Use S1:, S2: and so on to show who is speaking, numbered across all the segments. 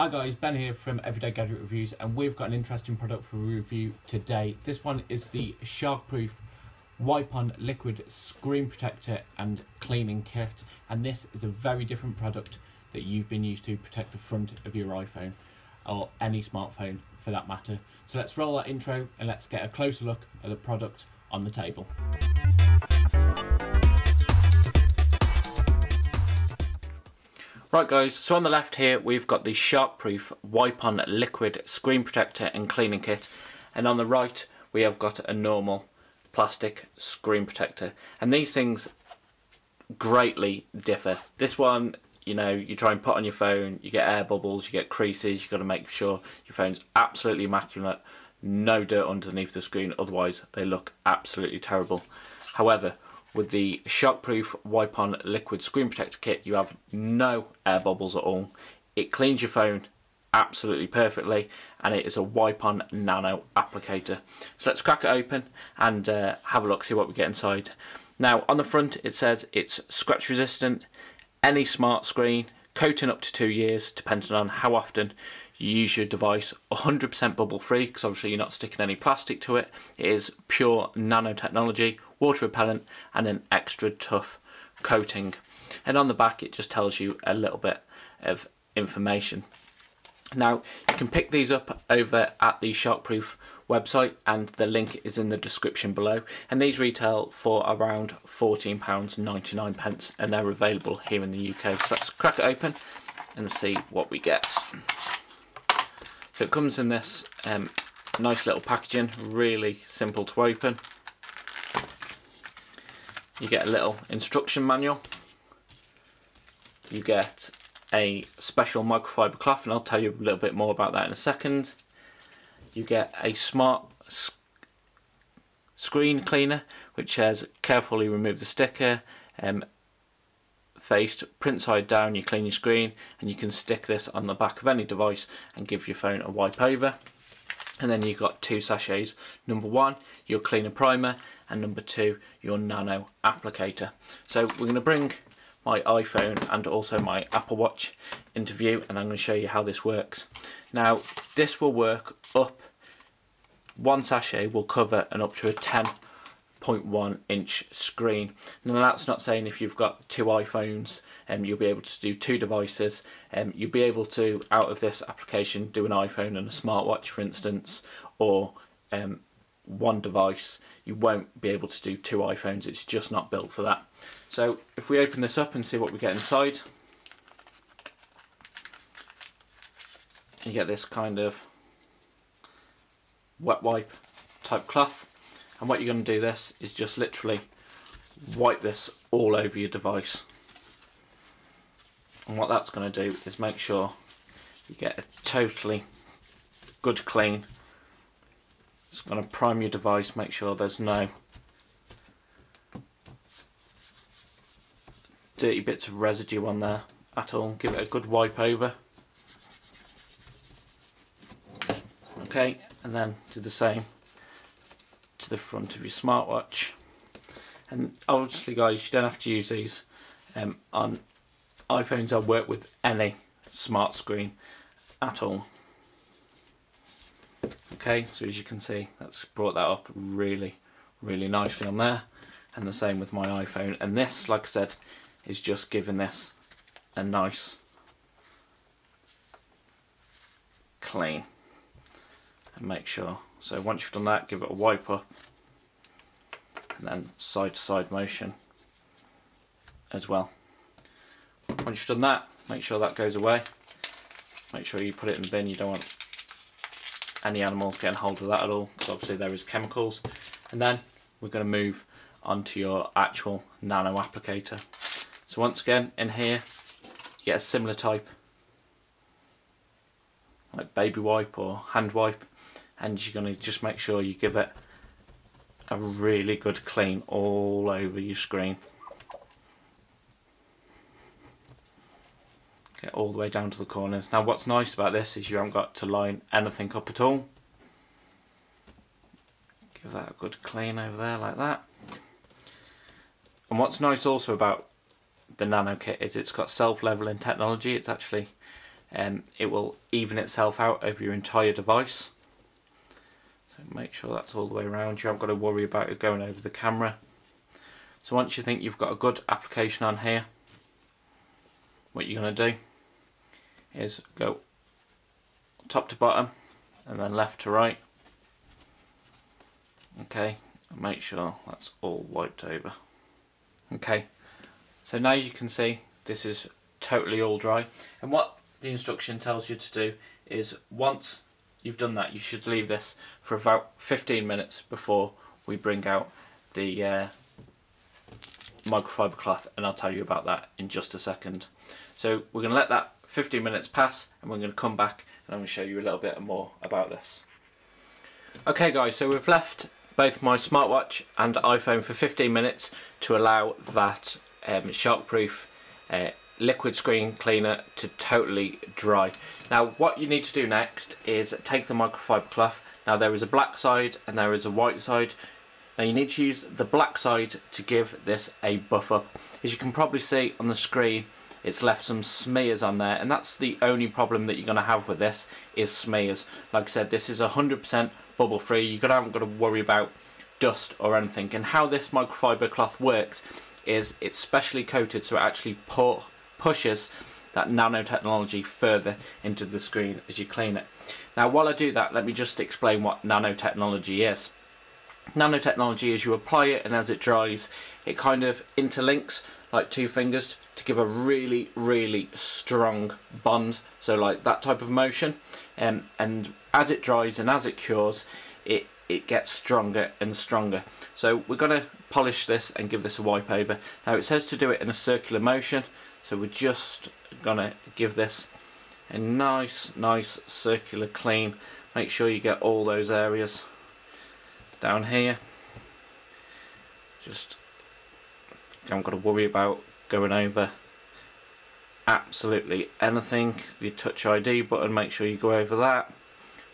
S1: Hi guys, Ben here from Everyday Gadget Reviews and we've got an interesting product for review today. This one is the Sharkproof Wipe-On Liquid Screen Protector and Cleaning Kit and this is a very different product that you've been used to protect the front of your iPhone or any smartphone for that matter. So let's roll that intro and let's get a closer look at the product on the table. Right guys, so on the left here we've got the Sharkproof Wipe-On Liquid Screen Protector and Cleaning Kit and on the right we have got a normal plastic screen protector and these things greatly differ. This one, you know, you try and put on your phone, you get air bubbles, you get creases, you've got to make sure your phone's absolutely immaculate, no dirt underneath the screen, otherwise they look absolutely terrible. However, with the Sharkproof Wipe-On Liquid Screen Protector Kit, you have no air bubbles at all. It cleans your phone absolutely perfectly and it is a wipe-on nano applicator. So let's crack it open and uh, have a look, see what we get inside. Now on the front it says it's scratch resistant, any smart screen, coating up to two years depending on how often use your device 100% bubble free because obviously you're not sticking any plastic to it. It is pure nanotechnology, water repellent and an extra tough coating. And on the back it just tells you a little bit of information. Now you can pick these up over at the Sharkproof website and the link is in the description below and these retail for around £14.99 pence and they're available here in the UK. So let's crack it open and see what we get. So it comes in this um, nice little packaging, really simple to open. You get a little instruction manual. You get a special microfiber cloth and I'll tell you a little bit more about that in a second. You get a smart screen cleaner which says carefully remove the sticker um, faced print side down you clean your screen and you can stick this on the back of any device and give your phone a wipe over. And then you've got two sachets. Number one your cleaner primer and number two your nano applicator. So we're going to bring my iPhone and also my Apple Watch into view and I'm going to show you how this works. Now this will work up one sachet will cover an up to a 10 0.1 inch screen. Now that's not saying if you've got two iPhones um, you'll be able to do two devices. Um, you'll be able to, out of this application, do an iPhone and a smartwatch for instance, or um, one device. You won't be able to do two iPhones, it's just not built for that. So if we open this up and see what we get inside, you get this kind of wet wipe type cloth and what you're going to do this is just literally wipe this all over your device. And what that's going to do is make sure you get a totally good clean. It's going to prime your device make sure there's no dirty bits of residue on there at all. Give it a good wipe over. Okay and then do the same the front of your smartwatch. And obviously guys, you don't have to use these um, on iPhones that work with any smart screen at all. Okay, so as you can see, that's brought that up really, really nicely on there. And the same with my iPhone. And this, like I said, is just giving this a nice clean. And make sure so once you've done that, give it a wipe up and then side to side motion as well. Once you've done that, make sure that goes away. Make sure you put it in the bin, you don't want any animals getting hold of that at all because obviously there is chemicals. And then we're going to move onto your actual nano applicator. So once again, in here, you get a similar type like baby wipe or hand wipe and you're going to just make sure you give it a really good clean all over your screen. Get all the way down to the corners. Now what's nice about this is you haven't got to line anything up at all. Give that a good clean over there like that. And what's nice also about the Nano Kit is it's got self-leveling technology. It's actually um, it will even itself out over your entire device. Make sure that's all the way around. You haven't got to worry about it going over the camera. So once you think you've got a good application on here, what you're going to do is go top to bottom and then left to right. Okay, make sure that's all wiped over. Okay, so now you can see this is totally all dry. And what the instruction tells you to do is once you've done that, you should leave this for about 15 minutes before we bring out the uh, microfiber cloth and I'll tell you about that in just a second. So we're going to let that 15 minutes pass and we're going to come back and I'm going to show you a little bit more about this. Okay guys, so we've left both my smartwatch and iPhone for 15 minutes to allow that um, sharkproof uh, liquid screen cleaner to totally dry. Now what you need to do next is take the microfiber cloth. Now there is a black side and there is a white side. Now you need to use the black side to give this a buff up. As you can probably see on the screen it's left some smears on there and that's the only problem that you're going to have with this is smears. Like I said this is 100% bubble free. You haven't got to worry about dust or anything and how this microfiber cloth works is it's specially coated so it actually pour pushes that nanotechnology further into the screen as you clean it. Now while I do that let me just explain what nanotechnology is. Nanotechnology is you apply it and as it dries it kind of interlinks like two fingers to give a really really strong bond so like that type of motion um, and as it dries and as it cures it it gets stronger and stronger so we're going to polish this and give this a wipe over now it says to do it in a circular motion so we're just gonna give this a nice, nice circular clean. Make sure you get all those areas down here. Just haven't got to worry about going over absolutely anything. The touch ID button, make sure you go over that.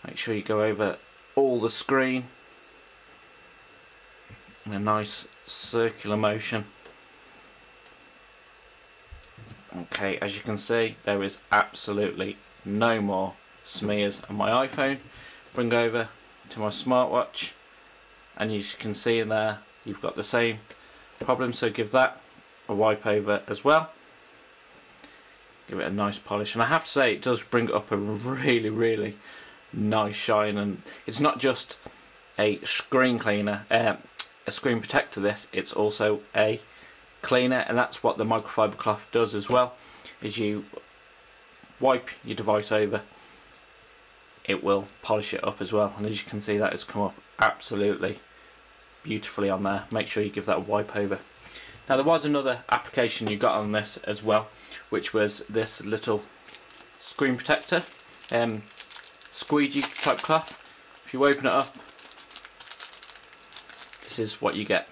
S1: Make sure you go over all the screen in a nice circular motion. Okay, as you can see, there is absolutely no more smears on my iPhone. Bring over to my smartwatch, and you can see in there, you've got the same problem, so give that a wipe over as well. Give it a nice polish, and I have to say, it does bring up a really, really nice shine, and it's not just a screen cleaner, uh, a screen protector this, it's also a cleaner and that's what the microfiber cloth does as well is you wipe your device over. It will polish it up as well and as you can see that has come up absolutely beautifully on there. Make sure you give that a wipe over. Now there was another application you got on this as well which was this little screen protector um, squeegee type cloth. If you open it up this is what you get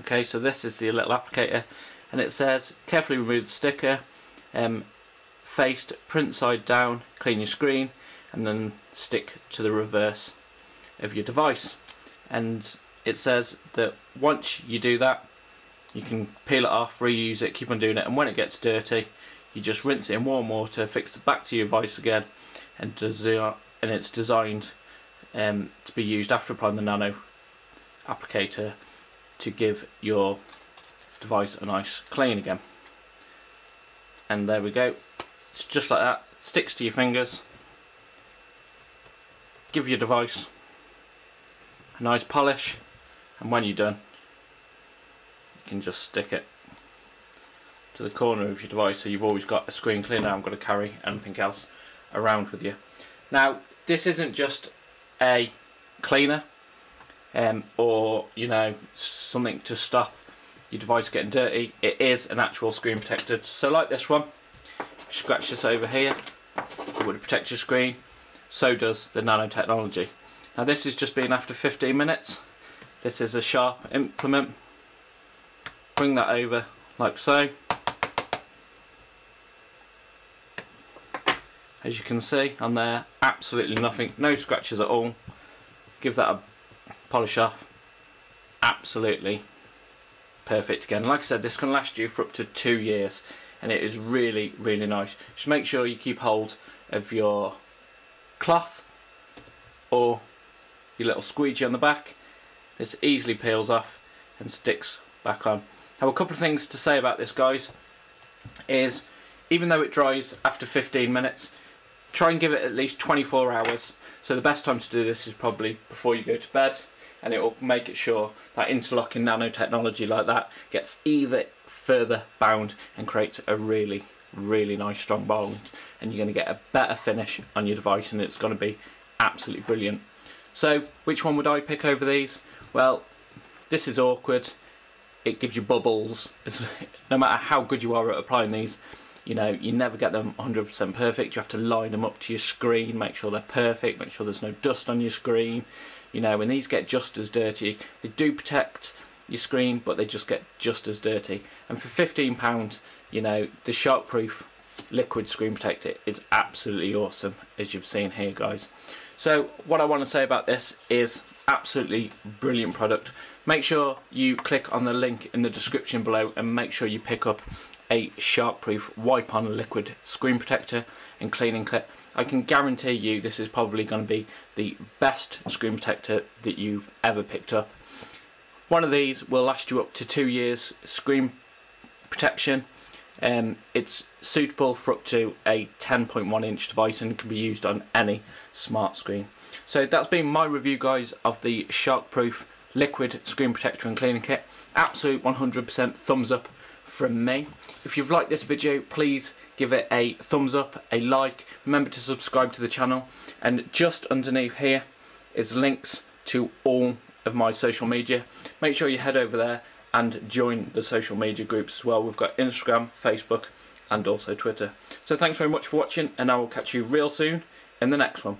S1: okay so this is the little applicator and it says carefully remove the sticker um, faced print side down clean your screen and then stick to the reverse of your device. And it says that once you do that you can peel it off reuse it keep on doing it and when it gets dirty you just rinse it in warm water fix it back to your device again and, and it's designed um, to be used after applying the nano applicator to give your device a nice clean again. And there we go. It's just like that. Sticks to your fingers. Give your device a nice polish. And when you're done, you can just stick it to the corner of your device so you've always got a screen cleaner. I'm going to carry anything else around with you. Now, this isn't just a cleaner um, or you know something to stop your device getting dirty it is an actual screen protector so like this one scratch this over here it would protect your screen. So does the nanotechnology. Now this is just being after 15 minutes. This is a sharp implement. Bring that over like so. As you can see on there absolutely nothing no scratches at all. Give that a polish off. Absolutely perfect again. Like I said this can last you for up to two years and it is really really nice. Just make sure you keep hold of your cloth or your little squeegee on the back. This easily peels off and sticks back on. Now a couple of things to say about this guys is even though it dries after 15 minutes try and give it at least 24 hours. So the best time to do this is probably before you go to bed and it will make it sure that interlocking nanotechnology like that gets either further bound and creates a really really nice strong bond and you're going to get a better finish on your device and it's going to be absolutely brilliant. So which one would I pick over these? Well this is awkward it gives you bubbles it's, no matter how good you are at applying these you know you never get them 100% perfect you have to line them up to your screen make sure they're perfect make sure there's no dust on your screen you know when these get just as dirty. They do protect your screen but they just get just as dirty. And for 15 pounds you know the Sharkproof liquid screen protector is absolutely awesome as you've seen here guys. So what I want to say about this is absolutely brilliant product. Make sure you click on the link in the description below and make sure you pick up a shark-proof wipe-on liquid screen protector and cleaning kit. I can guarantee you this is probably going to be the best screen protector that you've ever picked up. One of these will last you up to two years screen protection. Um, it's suitable for up to a 10.1 inch device and can be used on any smart screen. So that's been my review guys of the Sharkproof liquid screen protector and cleaning kit. Absolute 100% thumbs up from me. If you've liked this video, please give it a thumbs up, a like. Remember to subscribe to the channel. And just underneath here is links to all of my social media. Make sure you head over there and join the social media groups as well. We've got Instagram, Facebook, and also Twitter. So thanks very much for watching, and I will catch you real soon in the next one.